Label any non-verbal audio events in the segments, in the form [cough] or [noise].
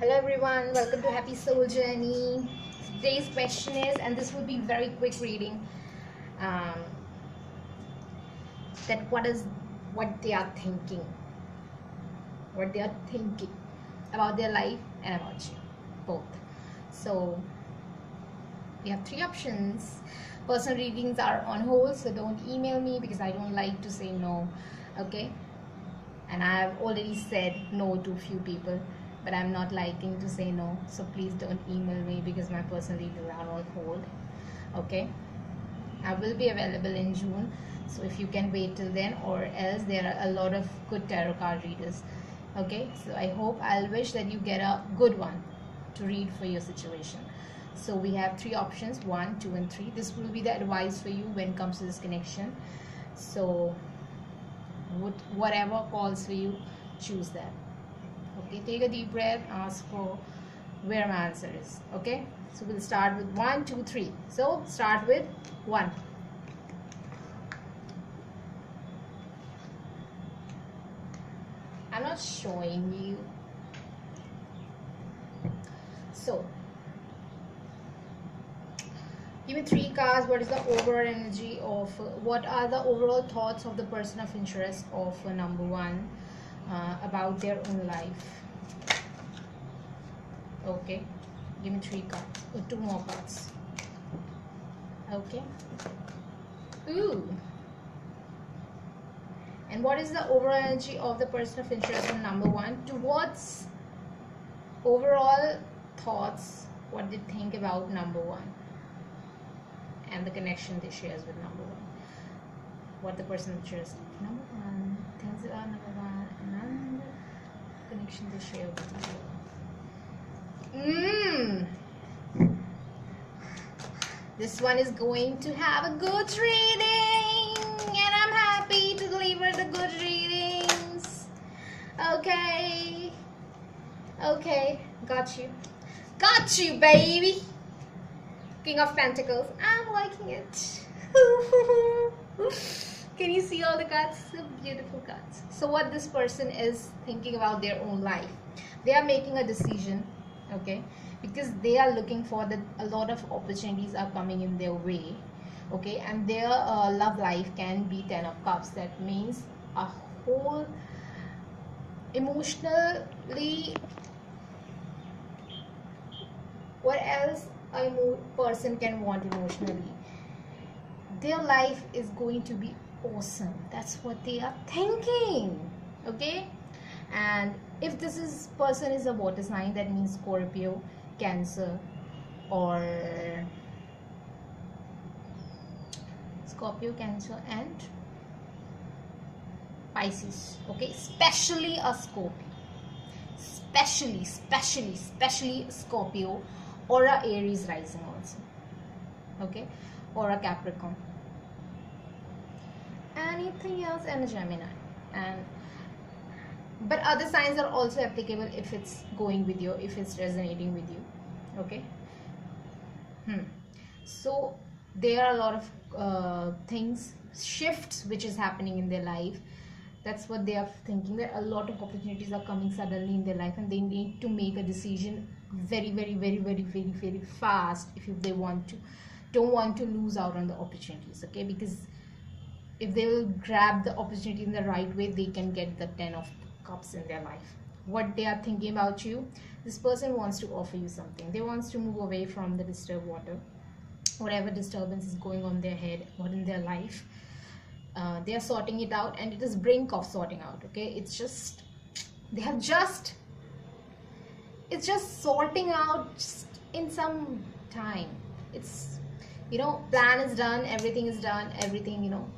Hello everyone, welcome to Happy Soul Journey. Today's question is, and this will be very quick reading, um, that what is what they are thinking, what they are thinking about their life and about you, both. So we have three options. Personal readings are on hold, so don't email me because I don't like to say no. Okay, and I have already said no to few people but I'm not liking to say no. So please don't email me because my personal readings are on hold. Okay. I will be available in June. So if you can wait till then or else there are a lot of good tarot card readers. Okay. So I hope I'll wish that you get a good one to read for your situation. So we have three options, one, two, and three. This will be the advice for you when it comes to this connection. So whatever calls for you, choose that okay take a deep breath ask for where my answer is. Okay? So we'll start with one two three. So start with one. I'm not showing you. So give me three cards. What is the overall energy of what are the overall thoughts of the person of interest of uh, number one uh, about their own life. Okay? Give me three cards. Or two more cards. Okay? Ooh. And what is the overall energy of the person of interest in number one? Towards overall thoughts what they think about number one. And the connection they shares with number one. What the person of interest number one things about number one share with number Mmm. This one is going to have a good reading. And I'm happy to deliver the good readings. Okay. Okay. Got you. Got you, baby. King of Pentacles. I'm liking it. [laughs] Can you see all the cards? So beautiful cards. So what this person is thinking about their own life. They are making a decision okay because they are looking for that a lot of opportunities are coming in their way okay and their uh, love life can be 10 of cups that means a whole emotionally what else a person can want emotionally their life is going to be awesome. That's what they are thinking okay? And if this is person is a water sign that means Scorpio Cancer or Scorpio Cancer and Pisces okay? Especially a Scorpio. Especially especially especially Scorpio or a Aries rising also okay? Or a Capricorn anything else? And a Gemini. And but other signs are also applicable if it's going with you if it's resonating with you. Okay? Hmm. so there are a lot of uh, things shifts which is happening in their life. That's what they are thinking that a lot of opportunities are coming suddenly in their life and they need to make a decision very very very very very very fast if they want to don't want to lose out on the opportunities okay? Because if they will grab the opportunity in the right way they can get the 10 of cups in their life. What they are thinking about you this person wants to offer you something. They wants to move away from the disturbed water. Whatever disturbance is going on their head or in their life uh, they are sorting it out and it is brink of sorting out okay? It's just they have just it's just sorting out just in some time. It's you know plan is done everything is done everything you know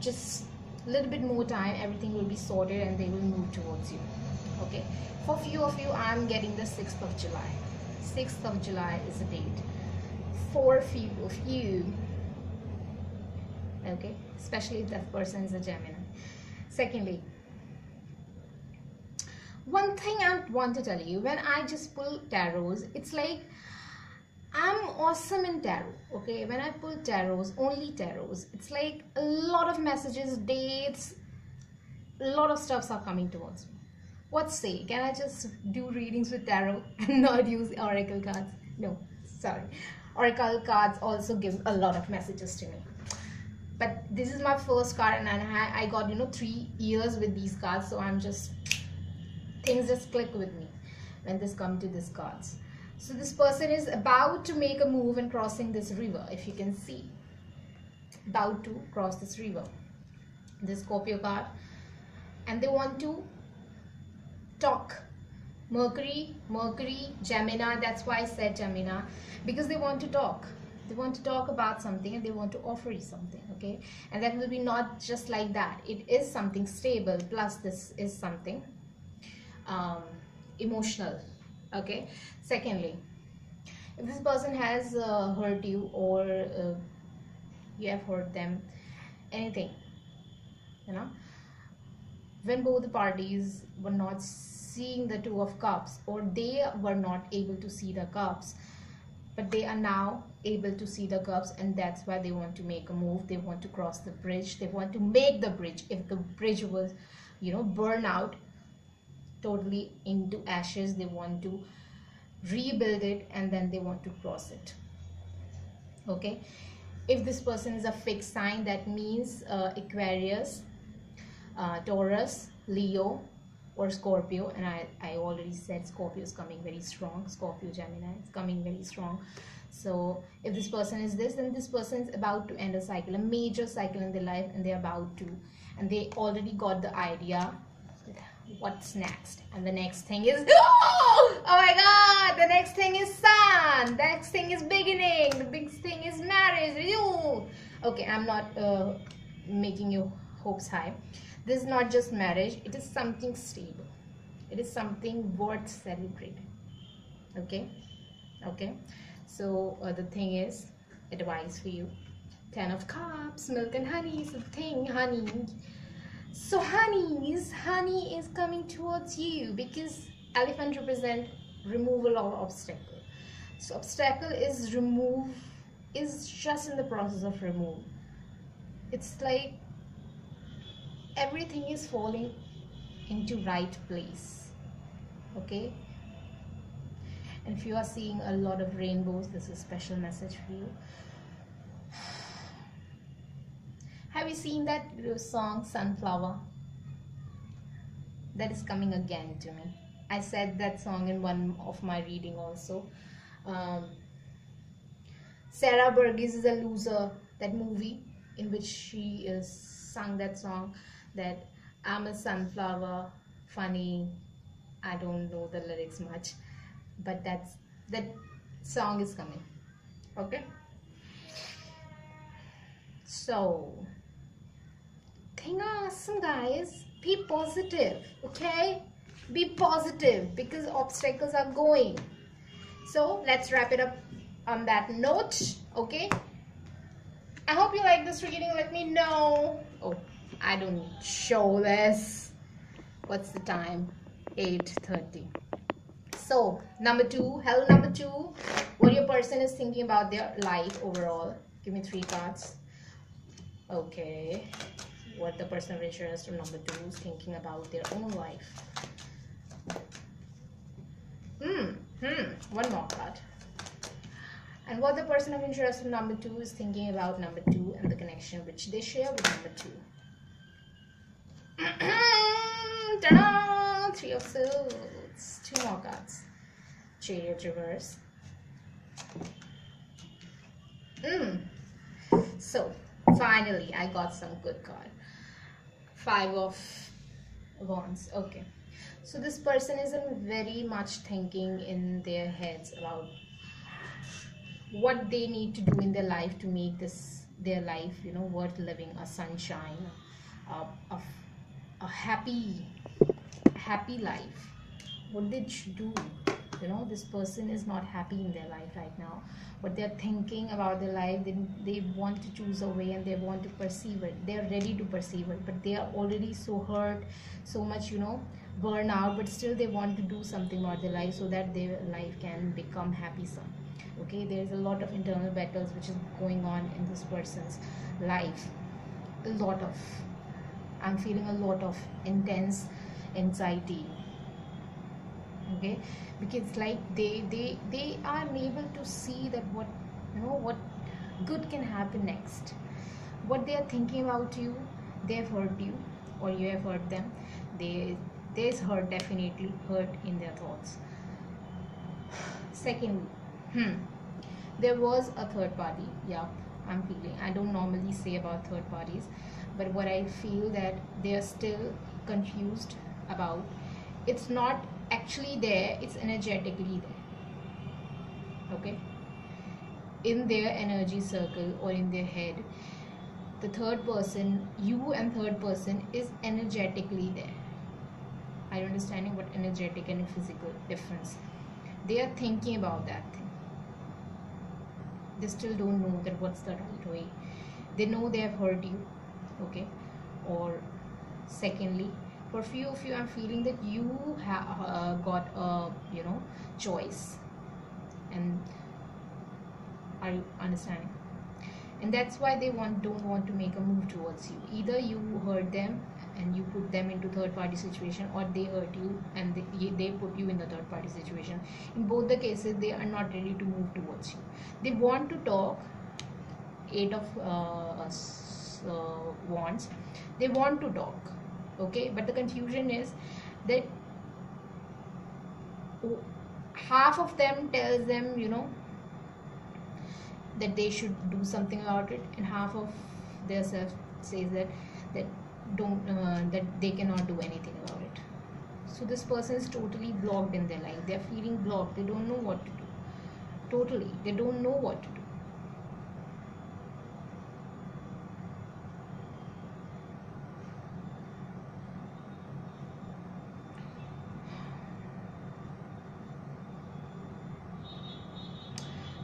just a little bit more time everything will be sorted and they will move towards you. Okay? For few of you i'm getting the 6th of july. 6th of july is the date. For few of you okay especially if that person is a gemini. Secondly one thing i want to tell you when i just pull tarots it's like I'm awesome in tarot. Okay, when I pull tarots, only tarots, it's like a lot of messages, dates, a lot of stuffs are coming towards me. what say? Can i just do readings with tarot [laughs] and not use oracle cards? No sorry. Oracle cards also give a lot of messages to me. But this is my first card and I, I got you know three years with these cards so i'm just things just click with me when this come to these cards so this person is about to make a move and crossing this river if you can see. About to cross this river. This Scorpio card. And they want to talk. Mercury, Mercury, Gemini, that's why I said Gemini. Because they want to talk. They want to talk about something and they want to offer you something okay? And that will be not just like that. It is something stable plus this is something um, emotional okay. Secondly if this person has uh, hurt you or uh, you have hurt them anything you know when both parties were not seeing the two of cups or they were not able to see the cups but they are now able to see the cups and that's why they want to make a move they want to cross the bridge they want to make the bridge. If the bridge was you know burn out totally into ashes. They want to rebuild it and then they want to cross it. Okay? If this person is a fixed sign that means uh, aquarius uh, taurus leo or scorpio. And I, I already said scorpio is coming very strong. Scorpio gemini is coming very strong. So if this person is this then this person is about to end a cycle a major cycle in their life and they're about to and they already got the idea what's next? And the next thing is oh, [gasps] oh my god the next thing is sun. The next thing is beginning. The big thing is marriage you. Okay i'm not uh, making your hopes high. This is not just marriage. It is something stable. It is something worth celebrating. Okay? Okay? So uh, the thing is advice for you. Ten of cups milk and honey is the thing honey so honey is honey is coming towards you because elephant represent removal of obstacle. So obstacle is remove is just in the process of remove it's like everything is falling into right place okay? And if you are seeing a lot of rainbows this is a special message for you have you seen that song sunflower? That is coming again to me. I said that song in one of my reading also. Um, Sierra Burgess is a loser. That movie in which she is sung that song that i'm a sunflower funny i don't know the lyrics much but that's that song is coming. Okay? So think awesome guys be positive okay? Be positive because obstacles are going. So let's wrap it up on that note okay? I hope you like this reading. Let me know. Oh i don't show this. What's the time? 8:30 so number two hell number two what your person is thinking about their life overall? Give me three cards okay what the person of interest from number two is thinking about their own life hmm hmm one more card and what the person of interest from number two is thinking about number two and the connection which they share with number two [clears throat] Three of Swords. Two more cards. Chariot reverse. Mm. So, finally, I got some good card. Five of Wands. Okay. So, this person isn't very much thinking in their heads about what they need to do in their life to make this their life, you know, worth living, a sunshine, a, a, a happy happy life what you do? You know this person is not happy in their life right now. What they're thinking about their life. They, they want to choose a way and they want to perceive it. They're ready to perceive it but they are already so hurt so much you know burn out but still they want to do something about their life so that their life can become happy some okay? There's a lot of internal battles which is going on in this person's life. A lot of i'm feeling a lot of intense anxiety okay? Because like they they they are unable to see that what you know what good can happen next. What they are thinking about you they have hurt you or you have hurt them. They there's hurt definitely hurt in their thoughts. Secondly hmm there was a third party. Yeah i'm feeling i don't normally say about third parties but what i feel that they are still confused about it's not actually there it's energetically there. Okay? In their energy circle or in their head the third person you and third person is energetically there. Are you understanding what energetic and physical difference? They are thinking about that thing. They still don't know that what's the right way. They know they have hurt you. Okay? Or secondly for few of you i'm feeling that you have uh, got a you know choice. And are you understanding? And that's why they want don't want to make a move towards you. Either you hurt them and you put them into third party situation or they hurt you and they, they put you in the third party situation. In both the cases they are not ready to move towards you. They want to talk eight of uh, uh, wands they want to talk okay? But the confusion is that half of them tells them you know that they should do something about it and half of their self says that that don't uh, that they cannot do anything about it. So this person is totally blocked in their life. They're feeling blocked. They don't know what to do. Totally. They don't know what to do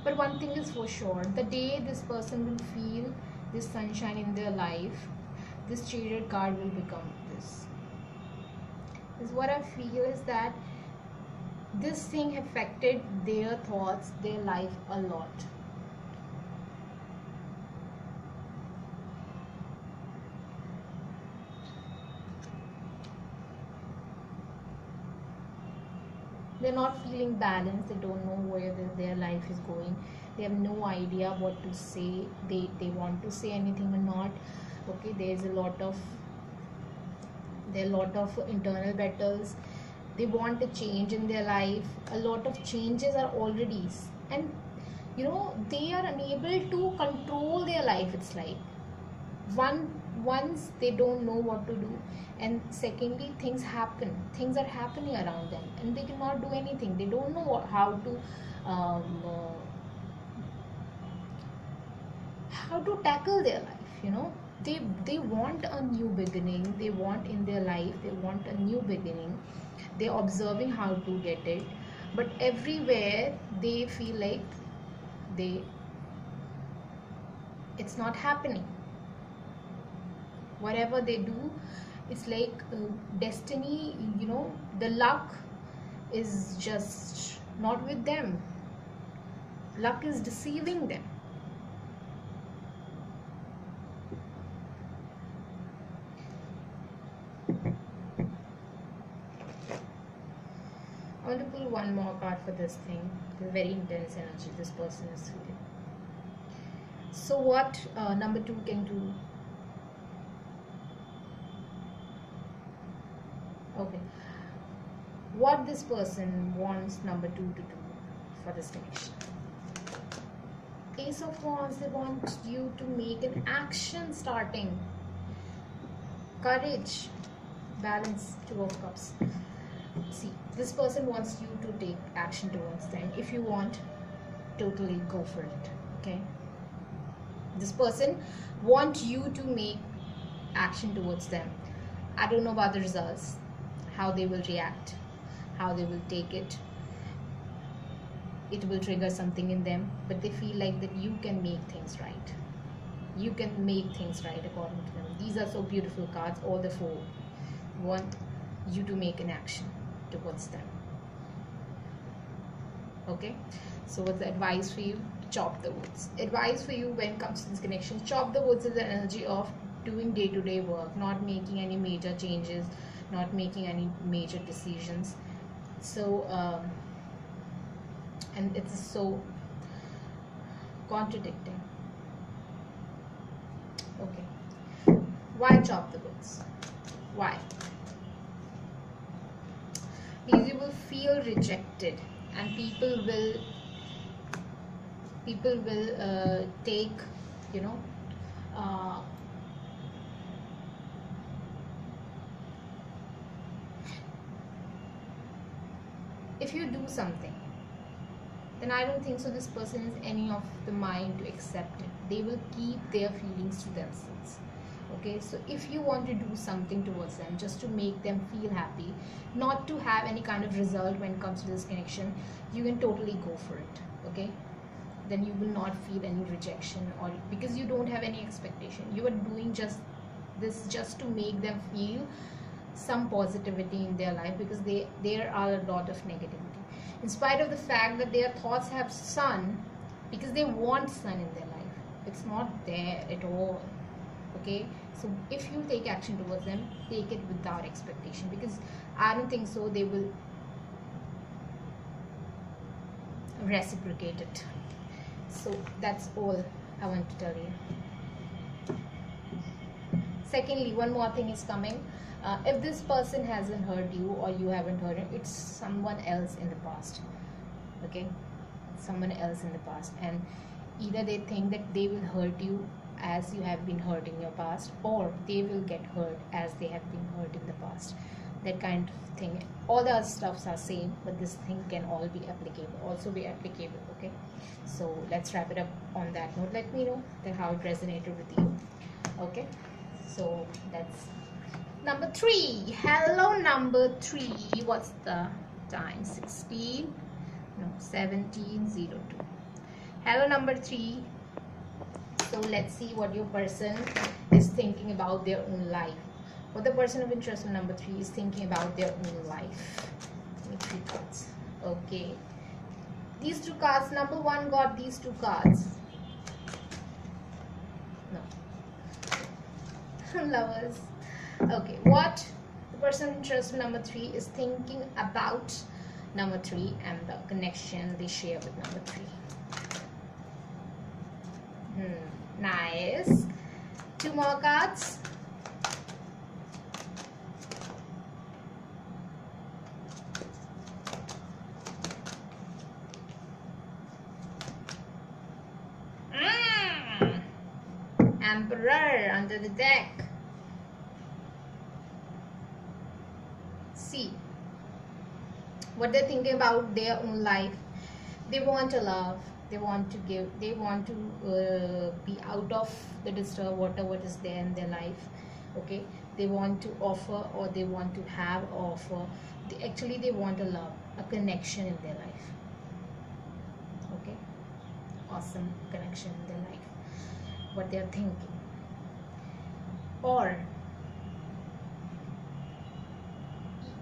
but one thing is for sure the day this person will feel this sunshine in their life this chariot card will become this. Is what i feel is that this thing affected their thoughts their life a lot. They're not feeling balanced. They don't know where the, their life is going. They have no idea what to say. They they want to say anything or not. Okay there's a lot of there are a lot of internal battles. They want a change in their life. A lot of changes are already and you know they are unable to control their life. It's like one once they don't know what to do and secondly things happen. Things are happening around them and they cannot do anything. They don't know what, how to um, uh, how to tackle their life you know. They they want a new beginning. They want in their life they want a new beginning. They're observing how to get it. But everywhere they feel like they it's not happening whatever they do it's like uh, destiny you know the luck is just not with them luck is deceiving them I want to pull one more card for this thing. Very intense energy this person is feeling. So, what uh, number two can do okay what this person wants number two to do for this connection ace of wands they want you to make an action starting. Courage balance two of cups. See this person wants you to take action towards them. If you want totally go for it okay? This person wants you to make action towards them. I don't know about the results how they will react how they will take it. It will trigger something in them but they feel like that you can make things right. You can make things right according to them. These are so beautiful cards all the four want you to make an action towards them. Okay? So what's the advice for you? Chop the woods. Advice for you when it comes to this connection chop the woods is the energy of doing day-to-day -day work not making any major changes not making any major decisions so um, and it's so contradicting. Okay. Why chop the woods? Why? Because you will feel rejected and people will people will uh, take you know uh, if you do something then i don't think so this person is any of the mind to accept it. They will keep their feelings to themselves. Okay so if you want to do something towards them just to make them feel happy not to have any kind of result when it comes to this connection you can totally go for it. Okay then you will not feel any rejection or because you don't have any expectation. You are doing just this just to make them feel some positivity in their life because they there are a lot of negativity. In spite of the fact that their thoughts have sun because they want sun in their life it's not there at all okay? So if you take action towards them take it without expectation because i don't think so they will reciprocate it. So that's all i want to tell you secondly one more thing is coming. Uh, if this person hasn't heard you or you haven't heard it it's someone else in the past okay? Someone else in the past. And either they think that they will hurt you as you have been hurt in your past or they will get hurt as they have been hurt in the past. That kind of thing. All the other stuffs are same but this thing can all be applicable also be applicable okay? So let's wrap it up on that note. Let me know that how it resonated with you okay so that's number three. Hello number three. What's the time? 16 no 1702 hello number three. So let's see what your person is thinking about their own life. What the person of interest number three is thinking about their own life. Three cards okay. These two cards number one got these two cards. No lovers okay what the person interest number three is thinking about number three and the connection they share with number three hmm Nice. Two more cards. Mm. Emperor under the deck. See what they're thinking about their own life. They want a love. They want to give they want to uh, be out of the disturb whatever is there in their life okay? They want to offer or they want to have offer. They, actually they want a love a connection in their life okay? Awesome connection in their life what they're thinking. Or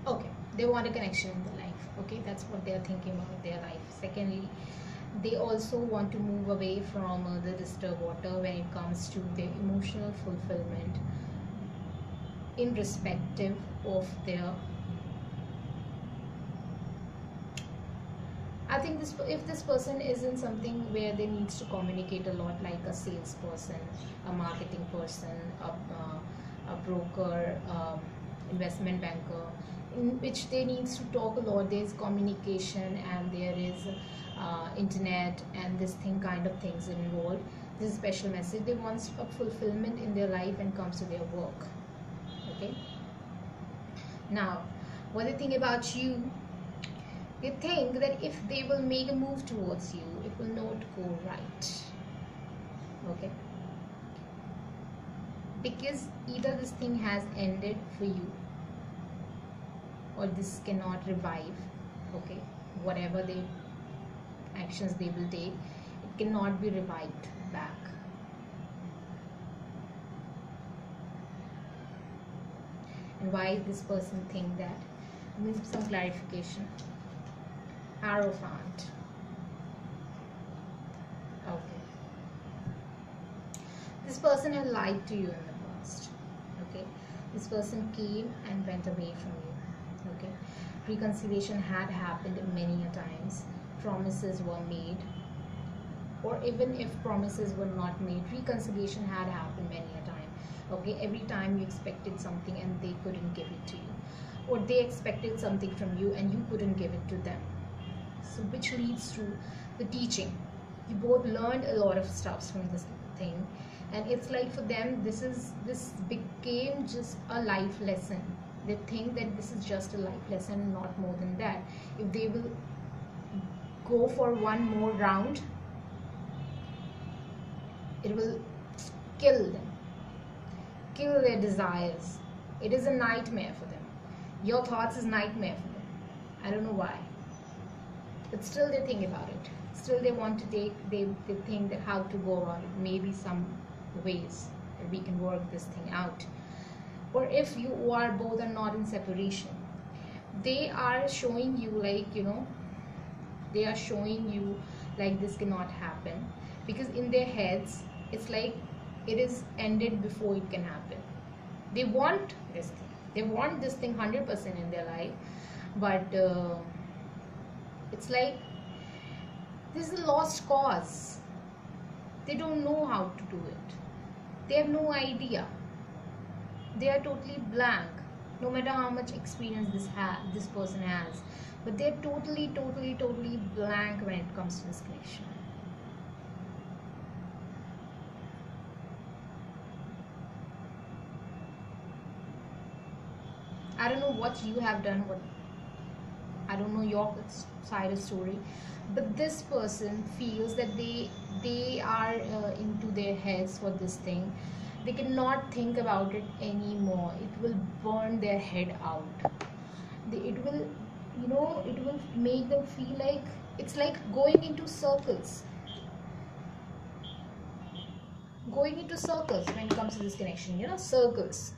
okay they want a connection in their life okay that's what they're thinking about their life. Secondly they also want to move away from uh, the disturbed water when it comes to their emotional fulfillment in respective of their I think this if this person is in something where they needs to communicate a lot like a salesperson, a marketing person, a, uh, a broker, um, investment banker, in which they needs to talk a lot. There is communication and there is uh, internet and this thing kind of things involved. This is special message. They want a fulfillment in their life and comes to their work. Okay? Now what they think about you? They think that if they will make a move towards you it will not go right. Okay? Because either this thing has ended for you or this cannot revive okay whatever the actions they will take it cannot be revived back. And why this person think that? I need some clarification. Hierophant okay. This person had lied to you in the past okay? This person came and went away from you reconciliation had happened many a times. Promises were made. Or even if promises were not made reconciliation had happened many a time. Okay every time you expected something and they couldn't give it to you. Or they expected something from you and you couldn't give it to them. So which leads to the teaching. You both learned a lot of stuff from this thing. And it's like for them this is this became just a life lesson they think that this is just a life lesson not more than that. If they will go for one more round it will kill them kill their desires. It is a nightmare for them. Your thoughts is nightmare for them. I don't know why. But still they think about it. Still they want to take they, they think that how to go it maybe some ways that we can work this thing out or if you are both are not in separation. They are showing you like you know they are showing you like this cannot happen. Because in their heads it's like it is ended before it can happen. They want this thing. They want this thing 100% in their life. But uh, it's like this is a lost cause. They don't know how to do it. They have no idea they are totally blank no matter how much experience this ha- this person has. But they're totally totally totally blank when it comes to this connection I don't know what you have done what I don't know your side of story. But this person feels that they they are uh, into their heads for this thing they cannot think about it anymore. It will burn their head out. It will you know it will make them feel like it's like going into circles. Going into circles when it comes to this connection you know circles.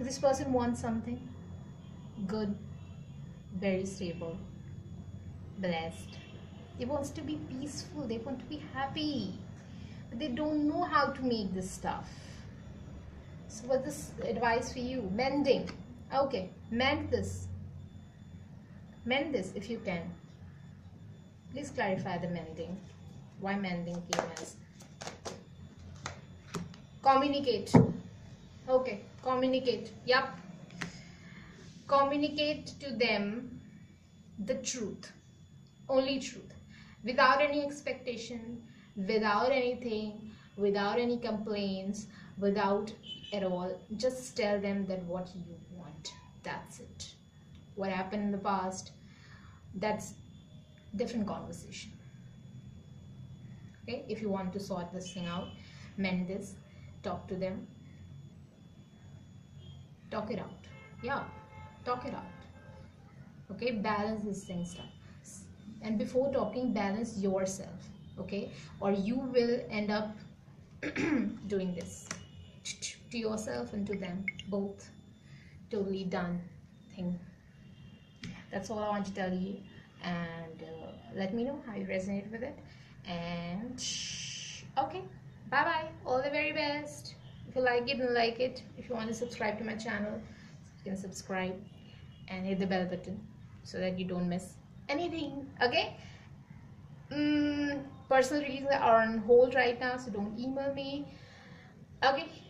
This person wants something good very stable blessed they wants to be peaceful. They want to be happy. But they don't know how to make this stuff. So what this advice for you? Mending. Okay mend this. Mend this if you can. Please clarify the mending. Why mending came as communicate. Okay communicate. Yep communicate to them the truth. Only truth without any expectation without anything without any complaints without at all. Just tell them that what you want. That's it. What happened in the past that's different conversation. Okay? If you want to sort this thing out mend this talk to them. Talk it out. Yeah talk it out. Okay? Balance this thing stuff and before talking balance yourself okay? Or you will end up [clears throat] doing this to yourself and to them. Both. Totally done thing. That's all i want to tell you. And uh, let me know how you resonate with it. And okay. Bye bye all the very best. If you like it and like it. If you want to subscribe to my channel you can subscribe and hit the bell button so that you don't miss anything okay? Mm, personal reasons are on hold right now so don't email me. Okay